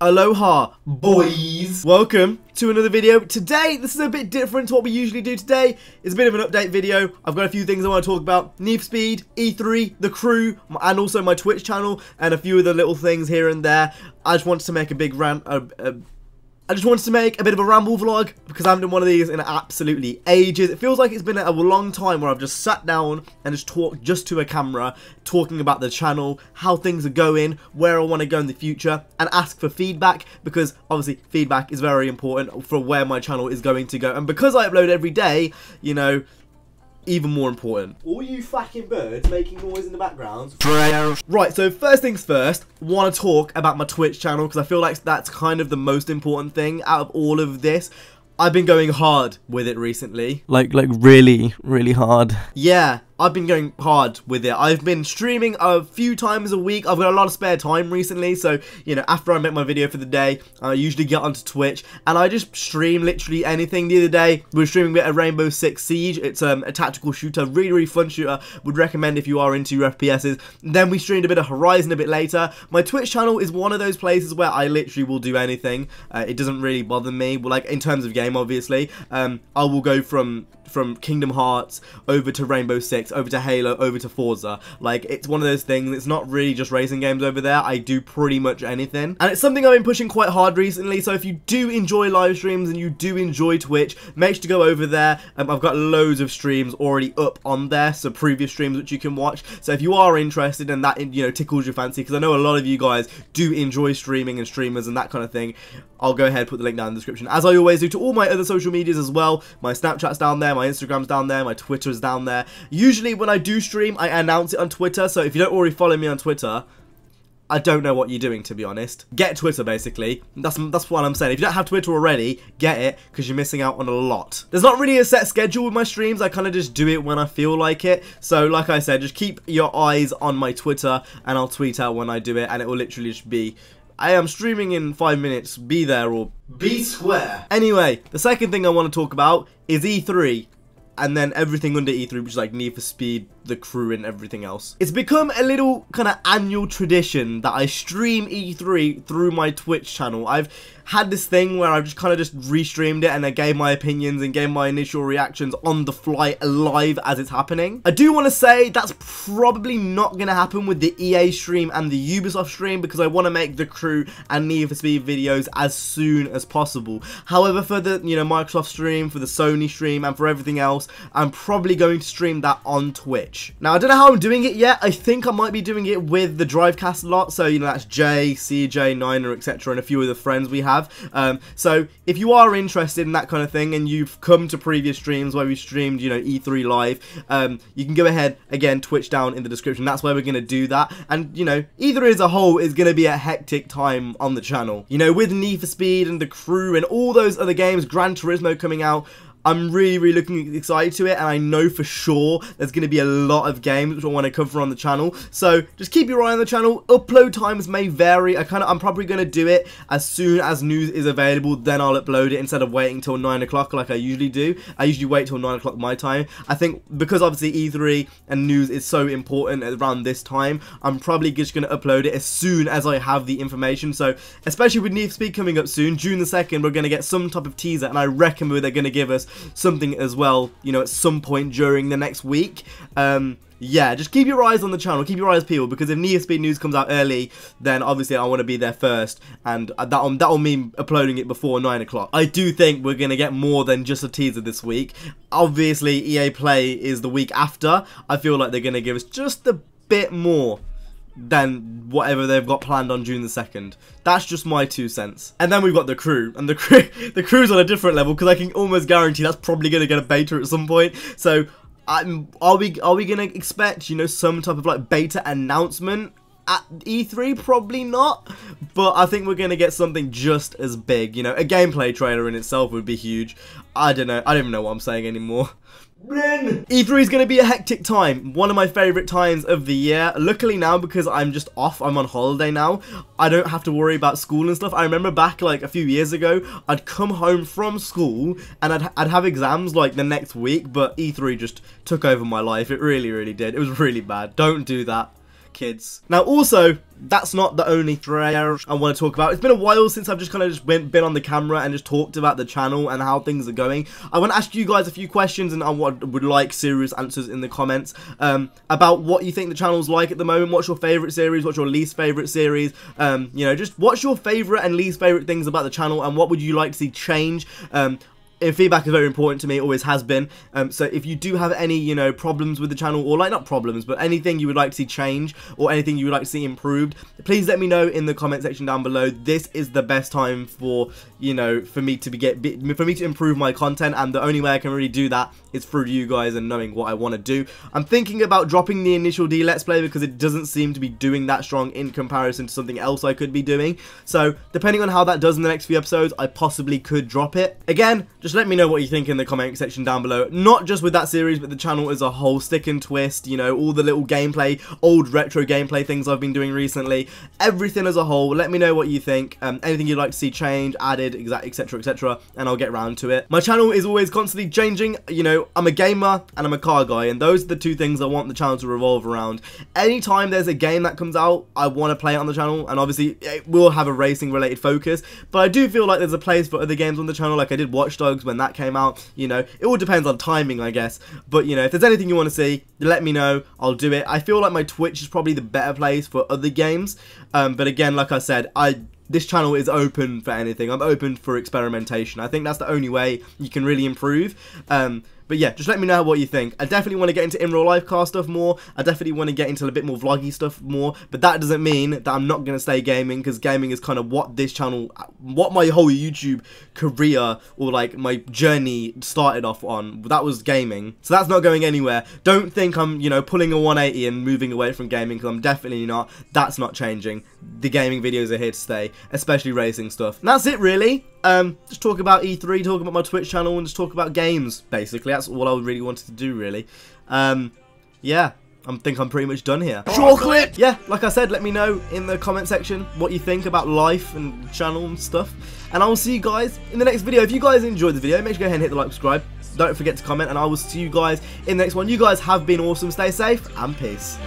Aloha, boys. Welcome to another video. Today, this is a bit different to what we usually do today. It's a bit of an update video. I've got a few things I want to talk about. Need for Speed, E3, the crew, and also my Twitch channel, and a few of the little things here and there. I just wanted to make a big rant, a, a I just wanted to make a bit of a ramble vlog because I haven't done one of these in absolutely ages. It feels like it's been a long time where I've just sat down and just talked just to a camera, talking about the channel, how things are going, where I want to go in the future, and ask for feedback because obviously feedback is very important for where my channel is going to go. And because I upload every day, you know, even more important. All you fucking birds making noise in the background. Right, so first things first, want to talk about my Twitch channel because I feel like that's kind of the most important thing out of all of this. I've been going hard with it recently. Like, like really, really hard. Yeah, I've been going hard with it. I've been streaming a few times a week. I've got a lot of spare time recently, so, you know, after I make my video for the day, I usually get onto Twitch, and I just stream literally anything. The other day, we were streaming a bit of Rainbow Six Siege. It's um, a tactical shooter, really, really fun shooter. Would recommend if you are into FPSs. Then we streamed a bit of Horizon a bit later. My Twitch channel is one of those places where I literally will do anything. Uh, it doesn't really bother me, well, like, in terms of game, obviously. Um, I will go from from Kingdom Hearts over to Rainbow Six, over to Halo, over to Forza. Like, it's one of those things, it's not really just racing games over there, I do pretty much anything. And it's something I've been pushing quite hard recently, so if you do enjoy live streams and you do enjoy Twitch, make sure to go over there. Um, I've got loads of streams already up on there, so previous streams which you can watch. So if you are interested and that, you know, tickles your fancy, because I know a lot of you guys do enjoy streaming and streamers and that kind of thing, I'll go ahead and put the link down in the description. As I always do to all my other social medias as well. My Snapchat's down there, my Instagram's down there, my Twitter's down there. Usually when I do stream, I announce it on Twitter, so if you don't already follow me on Twitter, I don't know what you're doing, to be honest. Get Twitter, basically. That's that's what I'm saying. If you don't have Twitter already, get it, because you're missing out on a lot. There's not really a set schedule with my streams. I kind of just do it when I feel like it. So, like I said, just keep your eyes on my Twitter, and I'll tweet out when I do it, and it will literally just be I am streaming in five minutes. Be there or be square. Anyway, the second thing I want to talk about is E3 and then everything under E3, which is like Need for Speed, the crew, and everything else. It's become a little kind of annual tradition that I stream E3 through my Twitch channel. I've had this thing where I've just kind of just restreamed it and I gave my opinions and gave my initial reactions on the fly live as it's happening. I do want to say that's probably not going to happen with the EA stream and the Ubisoft stream because I want to make the crew and Need for Speed videos as soon as possible. However, for the, you know, Microsoft stream, for the Sony stream, and for everything else, I'm probably going to stream that on Twitch. Now, I don't know how I'm doing it yet. I think I might be doing it with the Drivecast lot. So, you know, that's Jay, CJ, Niner, etc. and a few of the friends we have. Um, so if you are interested in that kind of thing and you've come to previous streams where we streamed, you know, E3 live, um, you can go ahead, again, Twitch down in the description. That's where we're going to do that. And, you know, E3 as a whole is going to be a hectic time on the channel. You know, with Need for Speed and the crew and all those other games, Gran Turismo coming out, I'm really, really looking excited to it, and I know for sure there's going to be a lot of games which I want to cover on the channel. So just keep your eye on the channel. Upload times may vary. I kind of, I'm probably going to do it as soon as news is available. Then I'll upload it instead of waiting till nine o'clock like I usually do. I usually wait till nine o'clock my time. I think because obviously E3 and news is so important around this time, I'm probably just going to upload it as soon as I have the information. So especially with Need for Speed coming up soon, June the second, we're going to get some type of teaser, and I reckon they're going to give us something as well, you know, at some point during the next week. Um, yeah, just keep your eyes on the channel, keep your eyes peeled, because if for Speed news comes out early, then obviously I want to be there first, and that'll, that'll mean uploading it before 9 o'clock. I do think we're going to get more than just a teaser this week. Obviously, EA Play is the week after. I feel like they're going to give us just a bit more than whatever they've got planned on June the 2nd. That's just my two cents. And then we've got the crew, and the crew, the crew's on a different level because I can almost guarantee that's probably going to get a beta at some point. So, are we are we going to expect, you know, some type of like beta announcement at E3? Probably not, but I think we're going to get something just as big. You know, a gameplay trailer in itself would be huge. I don't know. I don't even know what I'm saying anymore. E3 is going to be a hectic time, one of my favourite times of the year. Luckily now, because I'm just off, I'm on holiday now, I don't have to worry about school and stuff. I remember back like a few years ago, I'd come home from school and I'd, I'd have exams like the next week, but E3 just took over my life. It really, really did. It was really bad. Don't do that. Kids. Now also, that's not the only trailer I want to talk about. It's been a while since I've just kind of just been, been on the camera and just talked about the channel and how things are going. I want to ask you guys a few questions and I would like serious answers in the comments um, about what you think the channel's like at the moment. What's your favourite series? What's your least favourite series? Um, you know, just what's your favourite and least favourite things about the channel and what would you like to see change? Um, and feedback is very important to me, always has been. Um, so if you do have any, you know, problems with the channel, or like not problems, but anything you would like to see change, or anything you would like to see improved, please let me know in the comment section down below. This is the best time for, you know, for me to be get for me to improve my content, and the only way I can really do that is through you guys and knowing what I want to do. I'm thinking about dropping the initial D Let's Play because it doesn't seem to be doing that strong in comparison to something else I could be doing. So depending on how that does in the next few episodes, I possibly could drop it. Again, just let me know what you think in the comment section down below. Not just with that series, but the channel as a whole. Stick and twist, you know, all the little gameplay, old retro gameplay things I've been doing recently. Everything as a whole. Let me know what you think. Um, anything you'd like to see changed, added, etc, etc. And I'll get round to it. My channel is always constantly changing. You know, I'm a gamer and I'm a car guy. And those are the two things I want the channel to revolve around. Anytime there's a game that comes out, I want to play it on the channel. And obviously, it will have a racing related focus. But I do feel like there's a place for other games on the channel. Like I did Watch Dogs when that came out. You know, it all depends on timing, I guess. But, you know, if there's anything you want to see, let me know. I'll do it. I feel like my Twitch is probably the better place for other games. Um, but again, like I said, I this channel is open for anything. I'm open for experimentation. I think that's the only way you can really improve. Um, but yeah, just let me know what you think. I definitely want to get into in real life car stuff more. I definitely want to get into a bit more vloggy stuff more. But that doesn't mean that I'm not going to stay gaming because gaming is kind of what this channel, what my whole YouTube career or like my journey started off on. That was gaming. So that's not going anywhere. Don't think I'm, you know, pulling a 180 and moving away from gaming because I'm definitely not. That's not changing. The gaming videos are here to stay, especially racing stuff. And that's it really. Um, just talk about E3, talk about my Twitch channel, and just talk about games, basically. That's all I really wanted to do, really. Um, yeah, I think I'm pretty much done here. Chocolate! Yeah, like I said, let me know in the comment section what you think about life and channel and stuff. And I will see you guys in the next video. If you guys enjoyed the video, make sure you go ahead and hit the like, subscribe. Don't forget to comment, and I will see you guys in the next one. You guys have been awesome. Stay safe, and peace.